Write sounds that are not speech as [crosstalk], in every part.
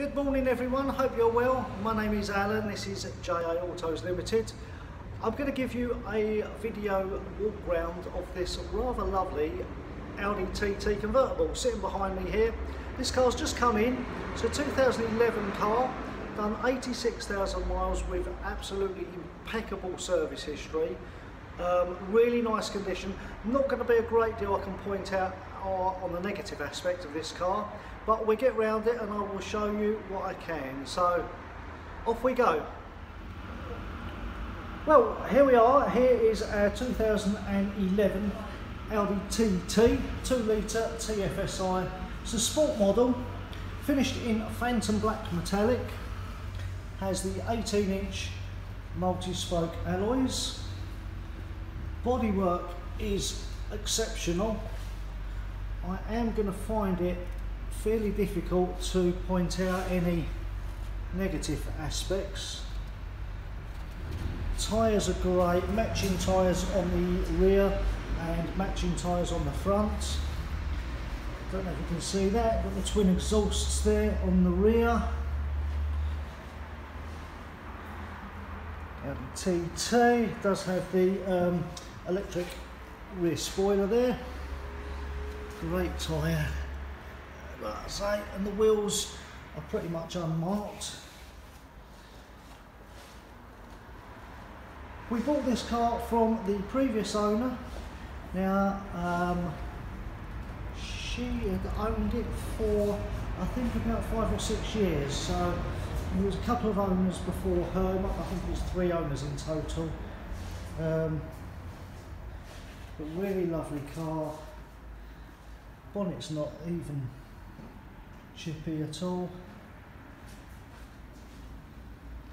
Good morning everyone, hope you're well. My name is Alan, this is JA Autos Limited. I'm going to give you a video walk round of this rather lovely Audi TT convertible sitting behind me here. This car's just come in, it's a 2011 car, done 86,000 miles with absolutely impeccable service history. Um, really nice condition. Not going to be a great deal I can point out on the negative aspect of this car, but we get round it and I will show you what I can. So off we go. Well, here we are. Here is our 2011 Audi TT 2 litre TFSI. It's a sport model, finished in phantom black metallic. Has the 18 inch multi-spoke alloys. Bodywork is exceptional. I am going to find it fairly difficult to point out any negative aspects. Tyres are great, matching tyres on the rear and matching tyres on the front. Don't know if you can see that, got the twin exhausts there on the rear. TT does have the um, electric rear spoiler there. Great tyre like I and the wheels are pretty much unmarked. We bought this car from the previous owner. Now, um, she had owned it for, I think, about five or six years. So there was a couple of owners before her. I think it was three owners in total. Um, but really lovely car. Bonnet's not even chippy at all.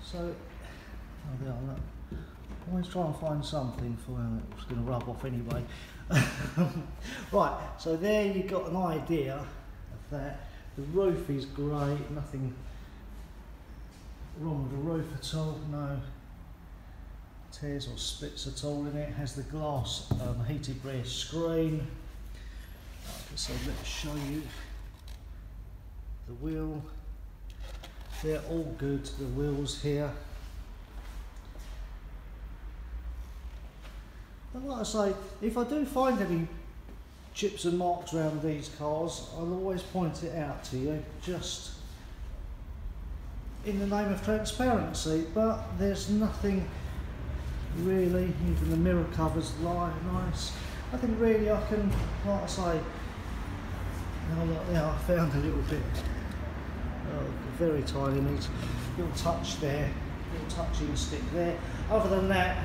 So, oh there, look. Always try and find something for him. It's going to rub off anyway. [laughs] right, so there you got an idea of that. The roof is great, nothing wrong with the roof at all, no tears or splits at all in it. it has the glass um, heated rear screen. so let's show you the wheel. They're all good the wheels here. And like I say if I do find any chips and marks around these cars I'll always point it out to you just in the name of transparency but there's nothing really even the mirror covers lie nice. I think really I can like I say now look, yeah, I found a little bit. Oh, very tiny neat little touch there, little touching stick there. Other than that,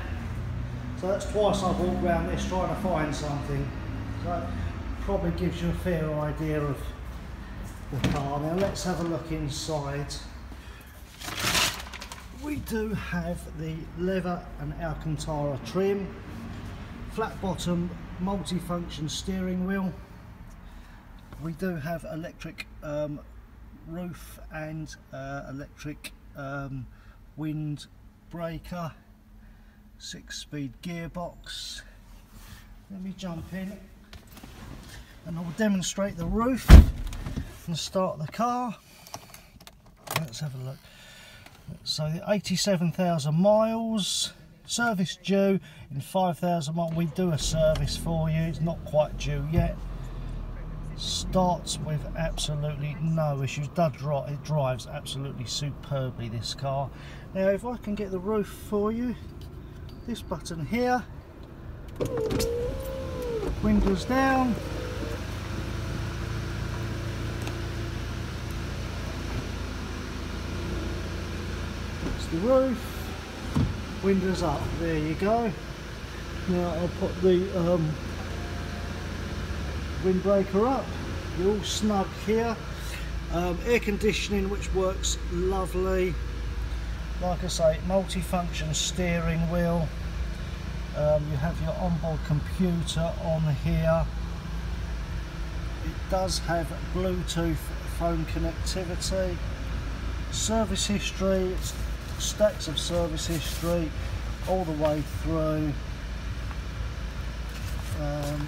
so that's twice I've walked around this trying to find something. So probably gives you a fair idea of the car. Now let's have a look inside. We do have the leather and Alcantara trim, flat bottom multi-function steering wheel. We do have electric um, roof and uh, electric um, wind breaker six speed gearbox. Let me jump in and I will demonstrate the roof and start the car. Let's have a look. So the 87,000 miles service due in 5,000 miles. We do a service for you. It's not quite due yet starts with absolutely no issues. It drives absolutely superbly this car. Now if I can get the roof for you this button here. Windows down. That's the roof. Windows up. There you go. Now I'll put the um, windbreaker up. You're all snug here. Um, air conditioning which works lovely. Like I say multi-function steering wheel. Um, you have your onboard computer on here. It does have Bluetooth phone connectivity. Service history stacks of service history all the way through. Um,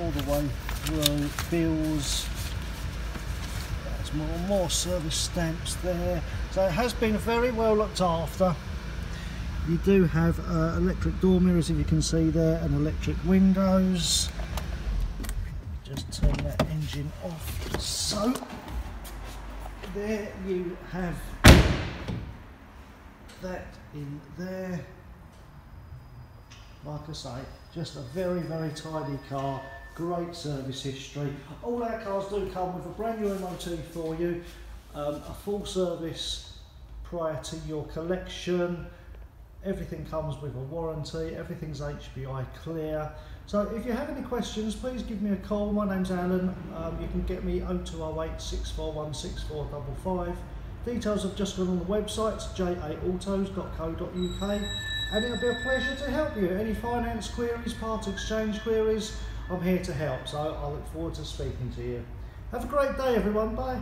all the way through bills. There's more more service stamps there. So it has been very well looked after. You do have uh, electric door mirrors, if you can see there, and electric windows. Just turn that engine off. So there you have that in there. Like I say, just a very, very tidy car, great service history. All our cars do come with a brand new MOT for you, um, a full service prior to your collection. Everything comes with a warranty, everything's HPI clear. So if you have any questions, please give me a call. My name's Alan. Um, you can get me 0208 641 6455. Details have just gone on the website, jaautos.co.uk, and it'll be a pleasure to help you. Any finance queries, part exchange queries, I'm here to help. So I look forward to speaking to you. Have a great day, everyone. Bye.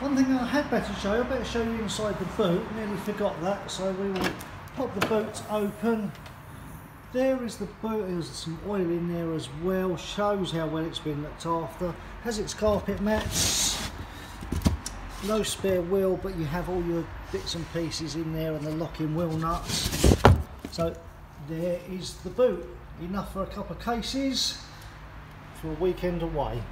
One thing I had better show you, I better show you inside the boot. Nearly forgot that, so we will pop the boot open. There is the boot, there's some oil in there as well, shows how well it's been looked after. Has its carpet mats, no spare wheel but you have all your bits and pieces in there and the locking wheel nuts so there is the boot enough for a couple of cases. For a weekend away